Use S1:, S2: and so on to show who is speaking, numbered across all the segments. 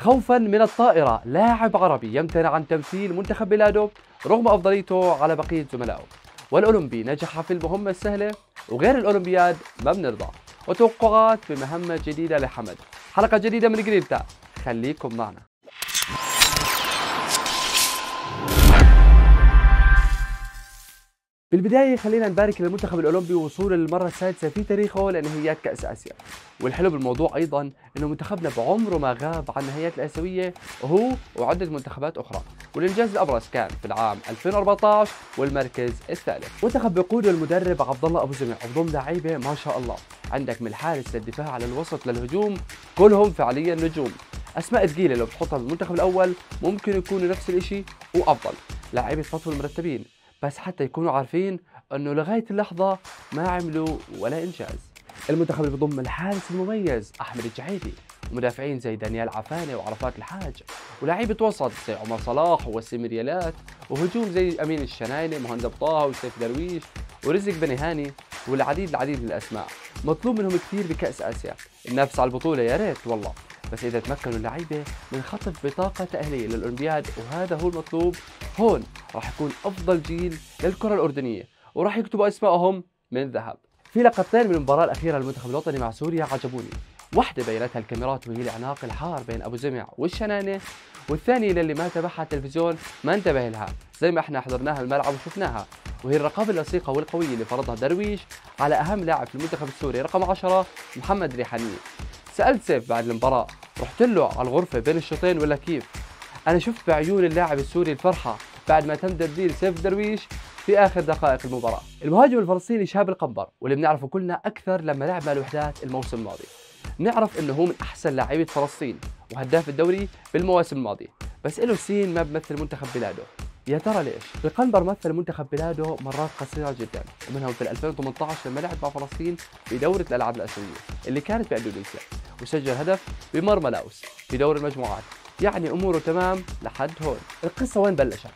S1: خوفا من الطائرة. لاعب عربي يمتنع عن تمثيل منتخب بلاده رغم أفضليته على بقية زملائه. والأولمبي نجح في المهمة السهلة وغير الأولمبياد ما بنرضى. وتوقعات بمهمة جديدة لحمد. حلقة جديدة من جريلتا خليكم معنا. بالبداية خلينا نبارك للمنتخب الأولمبي وصوله للمرة السادسة في تاريخه لنهائيات كأس آسيا. والحلو بالموضوع أيضا أنه منتخبنا بعمره ما غاب عن النهائيات الآسيوية هو وعدة منتخبات أخرى. والإنجاز الأبرز كان في العام 2014 والمركز الثالث. منتخب بقوده المدرب عبد الله أبو زمع وضم لعيبة ما شاء الله. عندك من الحارس للدفاع على الوسط للهجوم كلهم فعليا نجوم. أسماء ثقيلة لو بتحطها بالمنتخب الأول ممكن يكونوا نفس الشيء وأفضل. لاعبي فطوا المرتبين بس حتى يكونوا عارفين إنه لغاية اللحظة ما عملوا ولا إنجاز. المنتخب اللي بضم الحارس المميز أحمد الجعيدي ومدافعين زي دانيال عفانه وعرفات الحاج ولاعيبة وسط زي عمر صلاح ووسيم ريالات وهجوم زي أمين الشناينه مهند طه وسيف درويش ورزق بني هاني والعديد العديد من الأسماء. مطلوب منهم كثير بكأس آسيا. النفس على البطولة يا ريت والله. بس إذا تمكنوا اللعيبة من خطف بطاقة تاهيليه للأولمبياد وهذا هو المطلوب هون راح يكون أفضل جيل للكرة الأردنية وراح يكتبوا أسمائهم من ذهب. في لقطتين من المباراة الأخيرة للمنتخب الوطني مع سوريا عجبوني. واحدة بينتها الكاميرات وهي العناق الحار بين أبو زمع والشنانة والثانية للي ما تابعها التلفزيون ما انتبه لها زي ما إحنا حضرناها الملعب وشفناها. وهي الرقابة اللصيقة والقوية اللي فرضها درويش على أهم لاعب في المنتخب السوري رقم 10 محمد ريحانية سألت سيف بعد المباراة رحت له على الغرفة بين الشوطين ولا كيف؟ أنا شفت بعيون اللاعب السوري الفرحة بعد ما تم تبديل سيف درويش في آخر دقائق المباراة. المهاجم الفلسطيني شاب القنبر واللي بنعرفه كلنا أكثر لما لعب مع الوحدات الموسم الماضي. نعرف إنه هو من أحسن لاعبي فلسطين وهداف الدوري بالمواسم الماضية. بس له سين ما بمثل منتخب بلاده. يا ترى ليش؟ القنبر مثل منتخب بلاده مرات قصيرة جدا ومنهم في 2018 لما لعب مع فلسطين في دورة الألعاب الآسيوية اللي كانت بأندونيسيا وسجل هدف بمرمى لاوس في دور المجموعات يعني أموره تمام لحد هون القصة وين بلشت؟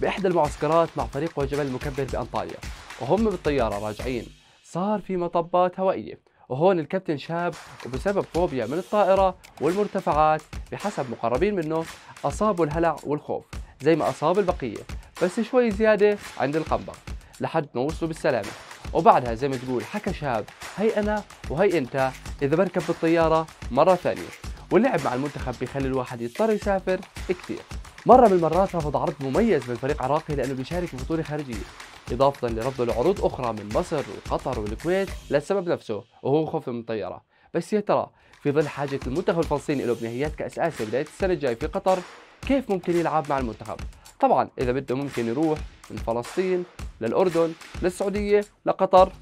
S1: بإحدى المعسكرات مع فريق جبل المكبر بأنطاليا وهم بالطيارة راجعين صار في مطبات هوائية وهون الكابتن شاب وبسبب فوبيا من الطائرة والمرتفعات بحسب مقربين منه أصابه الهلع والخوف زي ما أصاب البقية. بس شوي زيادة عند القنبر لحد ما وصلوا بالسلامة. وبعدها زي ما تقول حكى شاب هي أنا وهي أنت إذا بركب بالطيارة مرة ثانية. واللعب مع المنتخب بيخلي الواحد يضطر يسافر كثير مرة من المرات رفض عرض مميز من فريق عراقي لأنه بيشارك في بطولة خارجية إضافة لرفضه لعروض أخرى من مصر وقطر والكويت للسبب نفسه وهو خوفه من الطيارة. بس يا ترى في ظل حاجة المنتخب الفلسطيني له بنهائيات كأس آسيا بداية السنة الجاية في قطر كيف ممكن يلعب مع المنتخب؟ طبعا إذا بده ممكن يروح من فلسطين للأردن للسعودية لقطر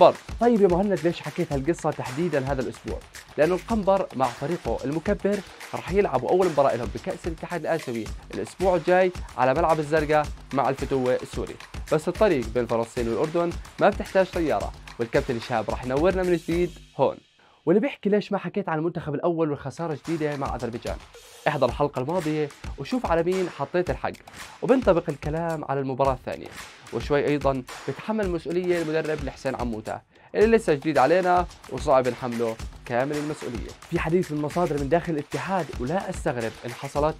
S1: بر طيب يا مهند ليش حكيت هالقصة تحديدا هذا الأسبوع؟ لأنه القنبر مع فريقه المكبر رح يلعبوا أول مباراة لهم بكأس الاتحاد الآسيوي الأسبوع الجاي على ملعب الزرقاء مع الفتوة السوري بس الطريق بين فلسطين والأردن ما بتحتاج طيارة والكابتن شهاب رح ينورنا من جديد هون واللي بيحكي ليش ما حكيت عن المنتخب الأول والخسارة الجديدة مع أذربيجان. احضر الحلقة الماضية وشوف على مين حطيت الحق. وبنطبق الكلام على المباراة الثانية. وشوي أيضا بتحمل المسؤولية المدرب لحسين عموتة اللي لسه جديد علينا وصعب نحمله كامل المسؤولية. في حديث من مصادر من داخل الاتحاد ولا أستغرب إن حصلت.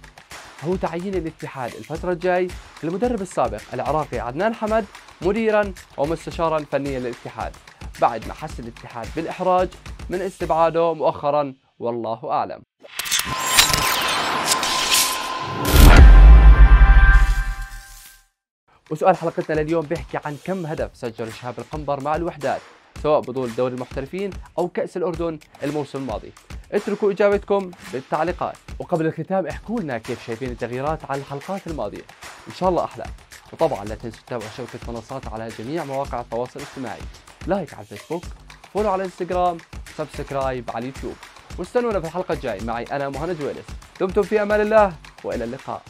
S1: هو تعيين الاتحاد الفترة الجاي للمدرب السابق العراقي عدنان حمد مديرا ومستشارا فنيا للاتحاد. بعد ما حس الاتحاد بالإحراج من استبعاده مؤخرا والله أعلم. وسؤال حلقتنا لليوم بيحكي عن كم هدف سجل شهاب القنبر مع الوحدات سواء بطولة دوري المحترفين أو كأس الأردن الموسم الماضي. اتركوا إجابتكم بالتعليقات. وقبل الختام احكوا لنا كيف شايفين التغييرات على الحلقات الماضية. إن شاء الله أحلى. وطبعا لا تنسوا تتابعوا شبكة منصات على جميع مواقع التواصل الاجتماعي. like على الفيسبوك follow على الانستغرام subscribe على اليوتيوب. واستنونا في الحلقة الجاي معي أنا مهند جويلس دمتم في أمان الله وإلى اللقاء.